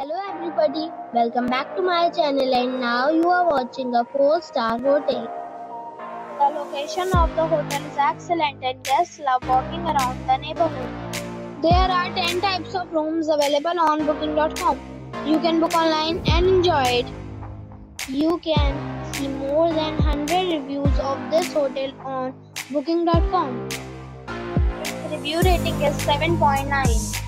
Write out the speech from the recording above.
Hello everybody, welcome back to my channel and now you are watching a 4-star hotel. The location of the hotel is excellent and guests love walking around the neighborhood. There are 10 types of rooms available on booking.com. You can book online and enjoy it. You can see more than 100 reviews of this hotel on booking.com. Its review rating is 7.9 which